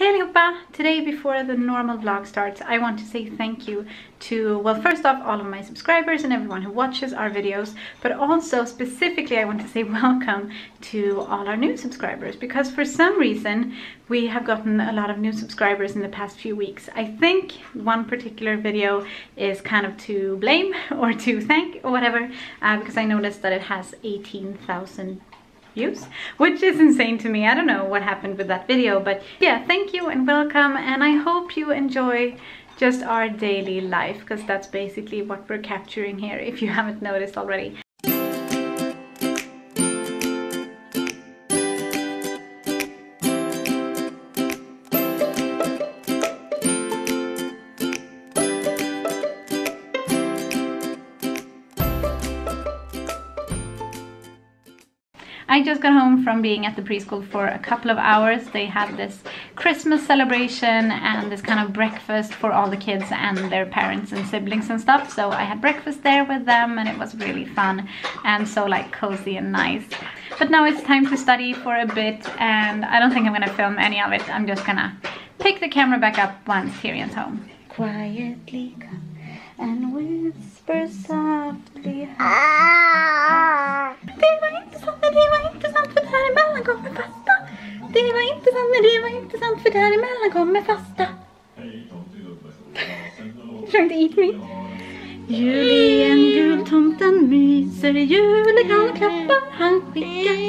Hej allihopa! Today before the normal vlog starts I want to say thank you to, well first off all of my subscribers and everyone who watches our videos but also specifically I want to say welcome to all our new subscribers because for some reason we have gotten a lot of new subscribers in the past few weeks. I think one particular video is kind of to blame or to thank or whatever uh, because I noticed that it has 18,000 which is insane to me. I don't know what happened with that video, but yeah, thank you and welcome. And I hope you enjoy just our daily life because that's basically what we're capturing here if you haven't noticed already. I just got home from being at the preschool for a couple of hours. They had this Christmas celebration and this kind of breakfast for all the kids and their parents and siblings and stuff. So I had breakfast there with them and it was really fun and so like cozy and nice. But now it's time to study for a bit and I don't think I'm gonna film any of it. I'm just gonna pick the camera back up once Tyrion's home. Quietly come and whisper softly. Ah. Det var inte sant, men det var inte sant för däremellan kommer fasta. Det var inte sant, men det var inte sant för däremellan kommer fasta. Trying to eat me. Julien, jultomten myser, julegran klappar han skickar.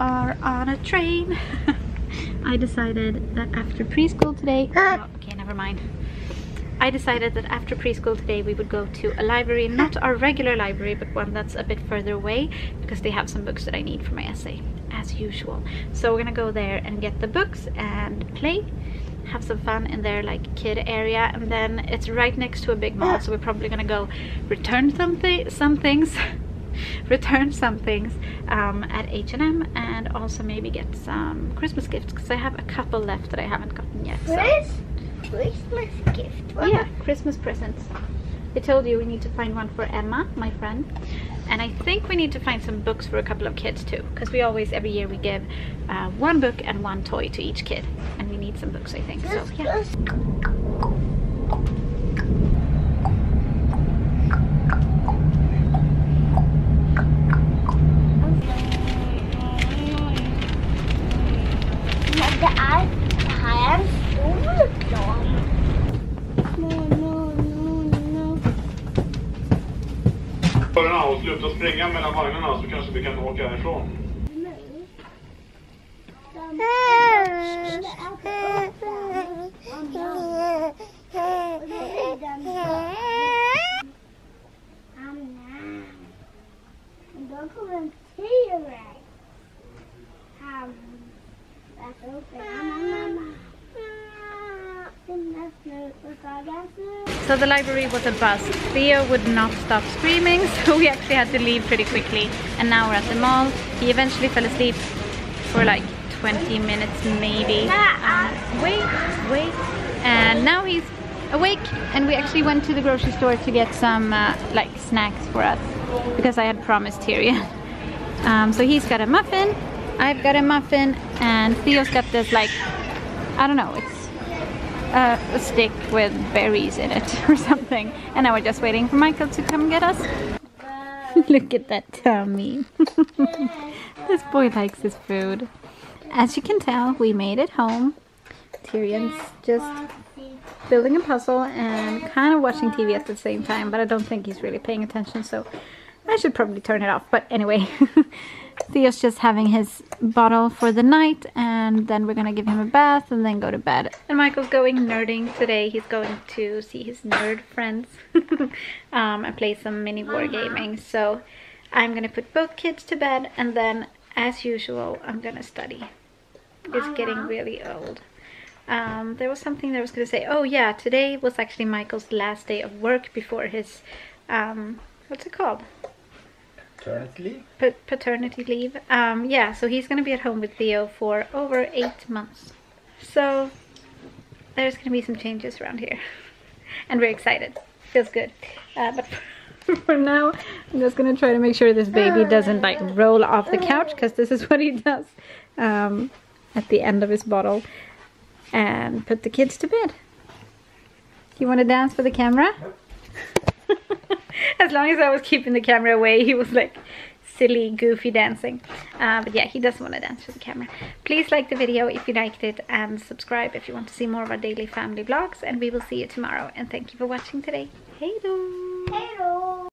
Are on a train. I decided that after preschool today, oh, okay, never mind. I decided that after preschool today we would go to a library, not our regular library, but one that's a bit further away because they have some books that I need for my essay, as usual. So we're gonna go there and get the books and play, have some fun in their like kid area, and then it's right next to a big mall, so we're probably gonna go return something, some things return some things um, at H&M and also maybe get some Christmas gifts because I have a couple left that I haven't gotten yet. So. Christmas gift? What? Yeah, Christmas presents. I told you we need to find one for Emma, my friend. And I think we need to find some books for a couple of kids too. Because we always, every year we give uh, one book and one toy to each kid. And we need some books, I think. So, yeah. Sluta springa mellan vagnarna så kanske vi kan åka härifrån. Då kommer en So the library was a bust. Theo would not stop screaming, so we actually had to leave pretty quickly. And now we're at the mall. He eventually fell asleep for like 20 minutes maybe. Uh, wait, wait. And now he's awake and we actually went to the grocery store to get some uh, like snacks for us because I had promised Tyrion. Um, so he's got a muffin, I've got a muffin and Theo's got this like, I don't know, it's a stick with berries in it or something. And now we're just waiting for Michael to come get us. Look at that tummy. this boy likes his food. As you can tell, we made it home. Tyrion's just building a puzzle and kind of watching TV at the same time, but I don't think he's really paying attention, so I should probably turn it off. But anyway, Theo's just having his bottle for the night and then we're gonna give him a bath and then go to bed. And Michael's going nerding today. He's going to see his nerd friends um, and play some mini war gaming. So I'm gonna put both kids to bed and then as usual I'm gonna study. It's getting really old. Um, there was something that I was gonna say. Oh yeah, today was actually Michael's last day of work before his um, what's it called? Maternity leave? Pa- paternity leave. Um, yeah, so he's gonna be at home with Theo for over eight months. So there's gonna be some changes around here, and we're excited. Feels good. Uh, but for now, I'm just gonna try to make sure this baby doesn't like roll off the couch because this is what he does um, at the end of his bottle, and put the kids to bed. You want to dance for the camera? as long as I was keeping the camera away, he was like silly, goofy dancing. Uh, but yeah, he doesn't want to dance for the camera. Please like the video if you liked it and subscribe if you want to see more of our daily family vlogs. And we will see you tomorrow. And thank you for watching today. Hey do. Hello.